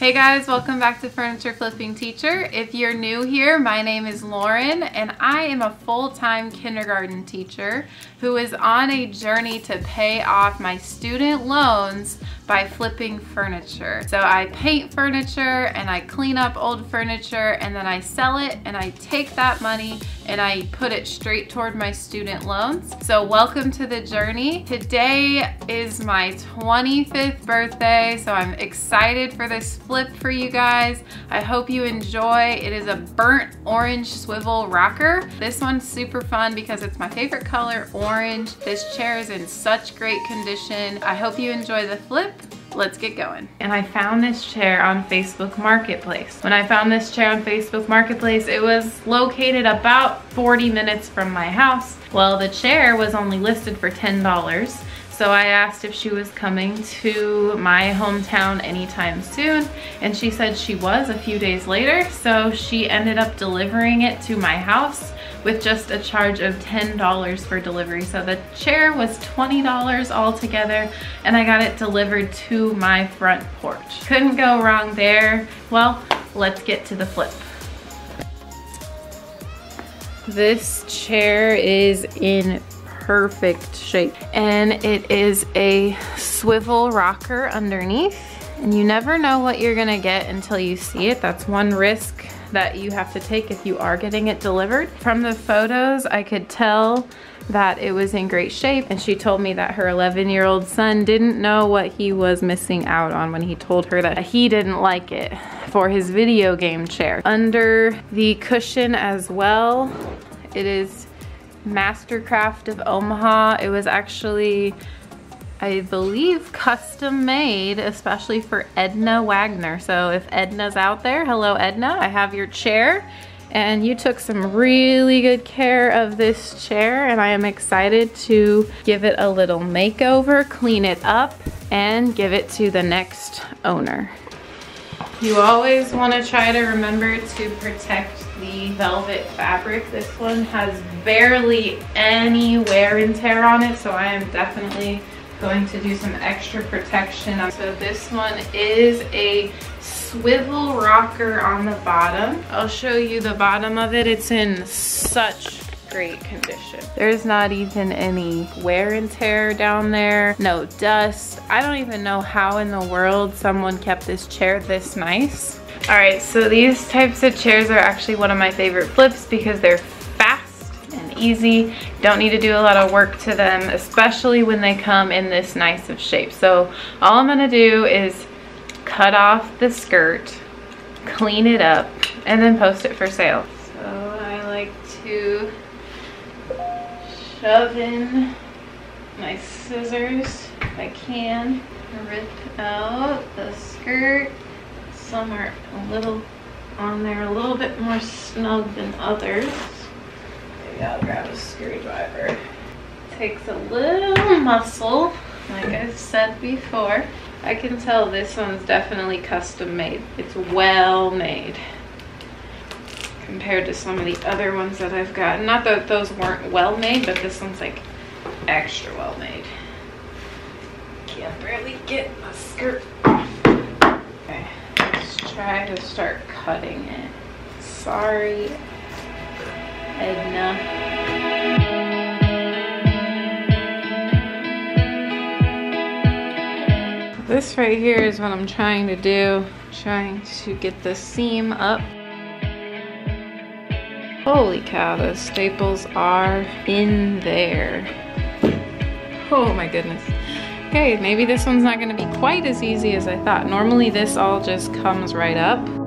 Hey guys, welcome back to Furniture Flipping Teacher. If you're new here, my name is Lauren and I am a full-time kindergarten teacher who is on a journey to pay off my student loans by flipping furniture. So I paint furniture and I clean up old furniture and then I sell it and I take that money and I put it straight toward my student loans. So welcome to the journey. Today is my 25th birthday, so I'm excited for this flip for you guys. I hope you enjoy. It is a burnt orange swivel rocker. This one's super fun because it's my favorite color, orange. This chair is in such great condition. I hope you enjoy the flip let's get going. And I found this chair on Facebook Marketplace. When I found this chair on Facebook Marketplace, it was located about 40 minutes from my house. Well, the chair was only listed for $10. So I asked if she was coming to my hometown anytime soon and she said she was a few days later. So she ended up delivering it to my house with just a charge of $10 for delivery. So the chair was $20 altogether and I got it delivered to my front porch. Couldn't go wrong there. Well, let's get to the flip. This chair is in perfect shape. And it is a swivel rocker underneath. And you never know what you're gonna get until you see it. That's one risk that you have to take if you are getting it delivered. From the photos, I could tell that it was in great shape and she told me that her 11 year old son didn't know what he was missing out on when he told her that he didn't like it for his video game chair. Under the cushion as well, it is Mastercraft of Omaha. It was actually, I believe, custom made, especially for Edna Wagner. So if Edna's out there, hello Edna, I have your chair. And you took some really good care of this chair and I am excited to give it a little makeover, clean it up, and give it to the next owner. You always want to try to remember to protect the velvet fabric. This one has barely any wear and tear on it, so I am definitely going to do some extra protection. So this one is a swivel rocker on the bottom. I'll show you the bottom of it. It's in such great condition. There's not even any wear and tear down there, no dust. I don't even know how in the world someone kept this chair this nice. All right, so these types of chairs are actually one of my favorite flips because they're fast and easy. Don't need to do a lot of work to them, especially when they come in this nice of shape. So all I'm gonna do is cut off the skirt, clean it up, and then post it for sale. So I like to shove in my scissors if I can, rip out the skirt some are a little on there a little bit more snug than others. Maybe I'll grab a screwdriver. Takes a little muscle, like I've said before. I can tell this one's definitely custom made. It's well made compared to some of the other ones that I've got. Not that those weren't well made, but this one's like extra well made. Can't barely get my skirt try to start cutting it. Sorry, Edna. This right here is what I'm trying to do. Trying to get the seam up. Holy cow, those staples are in there. Oh my goodness. Okay, maybe this one's not gonna be quite as easy as I thought. Normally this all just comes right up.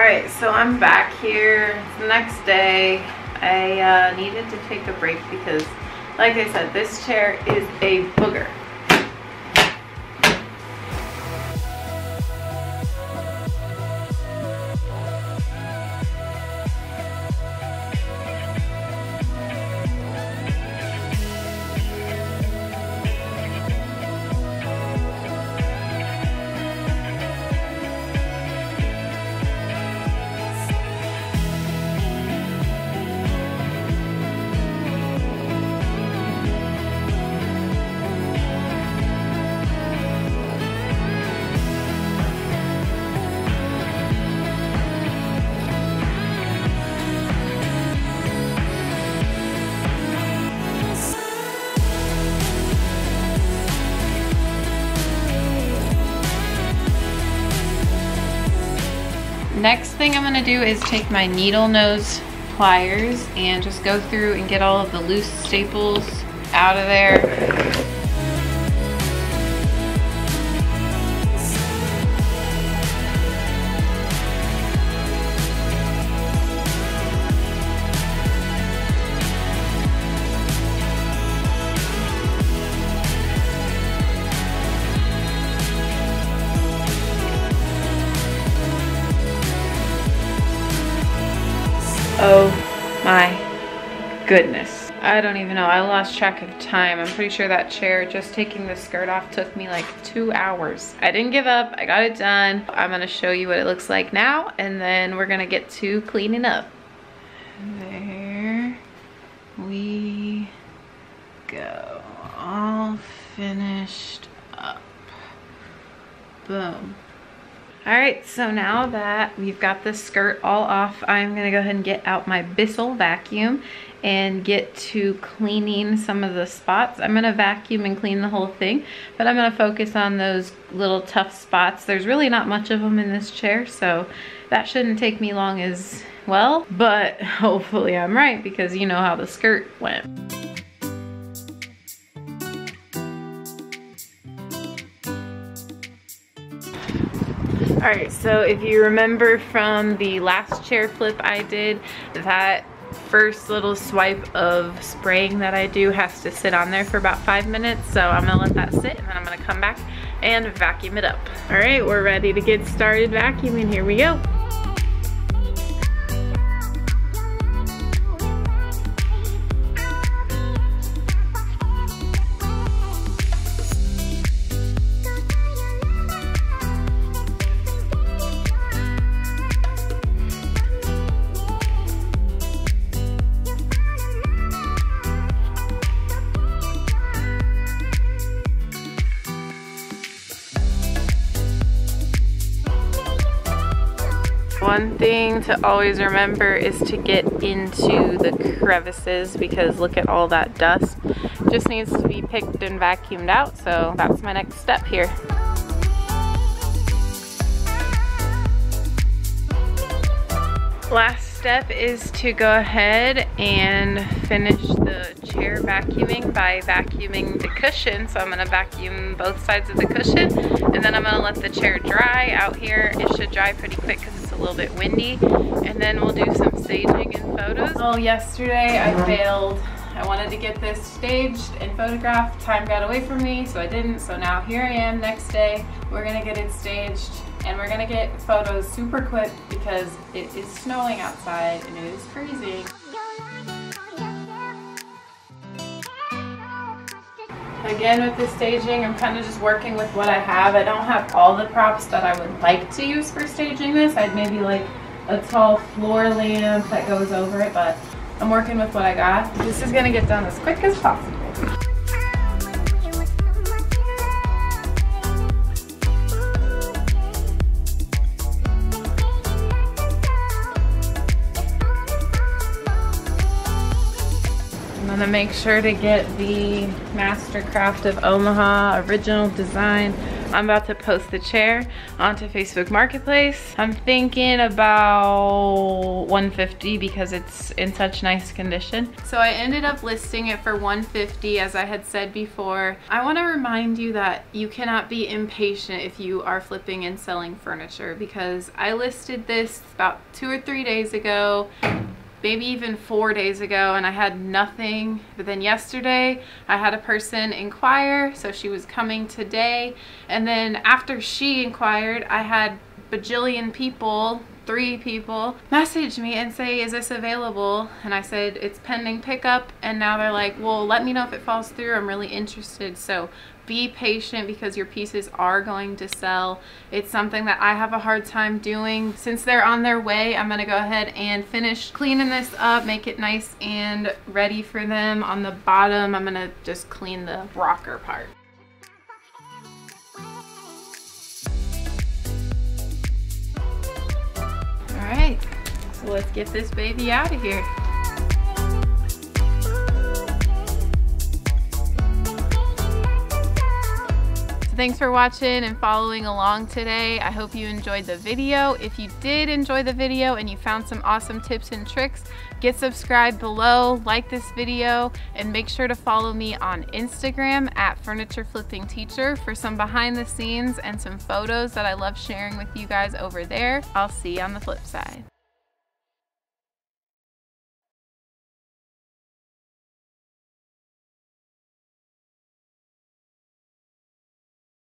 Right, so I'm back here. The next day. I uh, needed to take a break because, like I said, this chair is a booger. Next thing I'm gonna do is take my needle nose pliers and just go through and get all of the loose staples out of there. My goodness. I don't even know. I lost track of time. I'm pretty sure that chair, just taking the skirt off, took me like two hours. I didn't give up. I got it done. I'm to show you what it looks like now, and then we're to get to cleaning up. There we go. All finished up. Boom. All right, so now that we've got the skirt all off, I'm gonna go ahead and get out my Bissell vacuum and get to cleaning some of the spots. I'm gonna vacuum and clean the whole thing, but I'm gonna focus on those little tough spots. There's really not much of them in this chair, so that shouldn't take me long as well, but hopefully I'm right because you know how the skirt went. All right, so if you remember from the last chair flip I did, that first little swipe of spraying that I do has to sit on there for about five minutes. So I'm gonna let that sit and then I'm gonna come back and vacuum it up. All right, we're ready to get started vacuuming. Here we go. One thing to always remember is to get into the crevices because look at all that dust. Just needs to be picked and vacuumed out, so that's my next step here. Last step is to go ahead and finish the chair vacuuming by vacuuming the cushion. So I'm gonna vacuum both sides of the cushion and then I'm gonna let the chair dry out here. It should dry pretty quick because a little bit windy. And then we'll do some staging and photos. Oh, yesterday I failed. I wanted to get this staged and photographed. Time got away from me, so I didn't. So now here I am next day. We're gonna get it staged and we're gonna get photos super quick because it is snowing outside and it is freezing. Again with the staging, I'm kind of just working with what I have. I don't have all the props that I would like to use for staging this. I'd maybe like a tall floor lamp that goes over it, but I'm working with what I got. This is gonna get done as quick as possible. Gonna make sure to get the Mastercraft of Omaha original design. I'm about to post the chair onto Facebook Marketplace. I'm thinking about 150 because it's in such nice condition. So I ended up listing it for 150 as I had said before. I want to remind you that you cannot be impatient if you are flipping and selling furniture because I listed this about two or three days ago maybe even four days ago and I had nothing. But then yesterday I had a person inquire, so she was coming today. And then after she inquired, I had bajillion people three people message me and say is this available and I said it's pending pickup and now they're like well let me know if it falls through I'm really interested so be patient because your pieces are going to sell. It's something that I have a hard time doing. Since they're on their way, I'm gonna go ahead and finish cleaning this up, make it nice and ready for them. On the bottom, I'm gonna just clean the rocker part. Let's get this baby out of here. thanks for watching and following along today. I hope you enjoyed the video. If you did enjoy the video and you found some awesome tips and tricks, get subscribed below, like this video, and make sure to follow me on Instagram at Furniture Flipping Teacher for some behind the scenes and some photos that I love sharing with you guys over there. I'll see you on the flip side.